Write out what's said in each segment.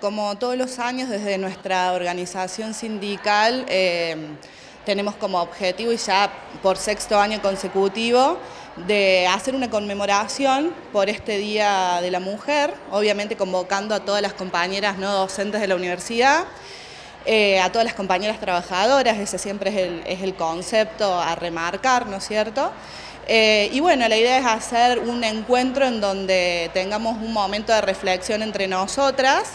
Como todos los años desde nuestra organización sindical eh, tenemos como objetivo y ya por sexto año consecutivo de hacer una conmemoración por este Día de la Mujer, obviamente convocando a todas las compañeras no docentes de la universidad, eh, a todas las compañeras trabajadoras, ese siempre es el, es el concepto a remarcar, ¿no es cierto? Eh, y bueno, la idea es hacer un encuentro en donde tengamos un momento de reflexión entre nosotras,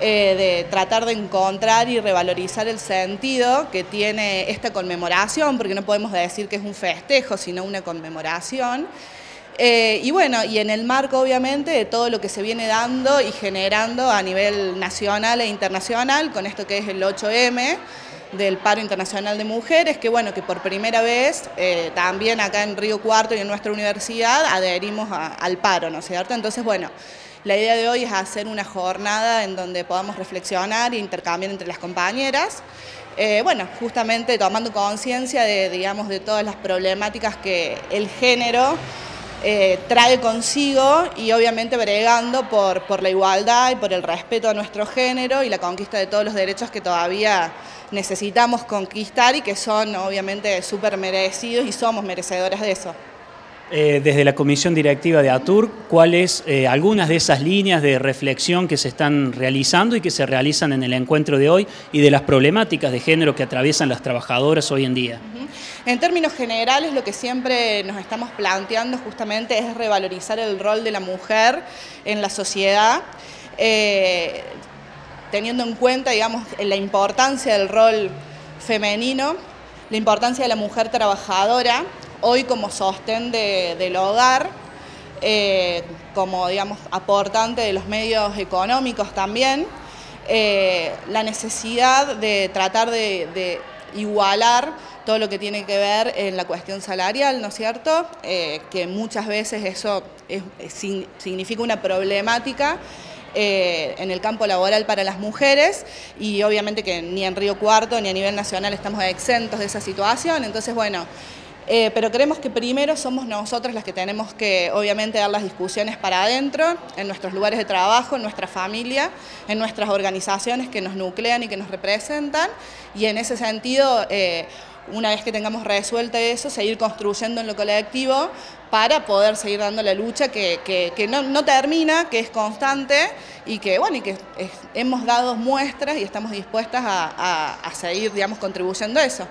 eh, de tratar de encontrar y revalorizar el sentido que tiene esta conmemoración, porque no podemos decir que es un festejo, sino una conmemoración. Eh, y bueno, y en el marco obviamente de todo lo que se viene dando y generando a nivel nacional e internacional, con esto que es el 8M, del paro internacional de mujeres, que bueno, que por primera vez eh, también acá en Río Cuarto y en nuestra universidad adherimos al paro, ¿no es cierto? Entonces, bueno, la idea de hoy es hacer una jornada en donde podamos reflexionar e intercambiar entre las compañeras, eh, bueno, justamente tomando conciencia de, digamos, de todas las problemáticas que el género eh, trae consigo y obviamente bregando por, por la igualdad y por el respeto a nuestro género y la conquista de todos los derechos que todavía necesitamos conquistar y que son obviamente súper merecidos y somos merecedoras de eso. Eh, desde la comisión directiva de ATUR, ¿cuáles eh, algunas de esas líneas de reflexión que se están realizando y que se realizan en el encuentro de hoy y de las problemáticas de género que atraviesan las trabajadoras hoy en día? En términos generales, lo que siempre nos estamos planteando justamente es revalorizar el rol de la mujer en la sociedad. Eh, teniendo en cuenta, digamos, la importancia del rol femenino, la importancia de la mujer trabajadora, hoy como sostén del hogar, eh, como digamos aportante de los medios económicos también, eh, la necesidad de tratar de, igualar todo lo que tiene que ver en la cuestión salarial, ¿no es cierto? Eh, que muchas veces eso significa una problemática en el campo laboral para las mujeres y obviamente que ni en Río Cuarto ni a nivel nacional estamos exentos de esa situación, entonces bueno, eh, pero creemos que primero somos nosotros las que tenemos que, obviamente, dar las discusiones para adentro, en nuestros lugares de trabajo, en nuestra familia, en nuestras organizaciones que nos nuclean y que nos representan, y en ese sentido, eh, una vez que tengamos resuelto eso, seguir construyendo en lo colectivo para poder seguir dando la lucha que, no, termina, que es constante y que, bueno, y que hemos dado muestras y estamos dispuestas a, a seguir, digamos, contribuyendo a eso.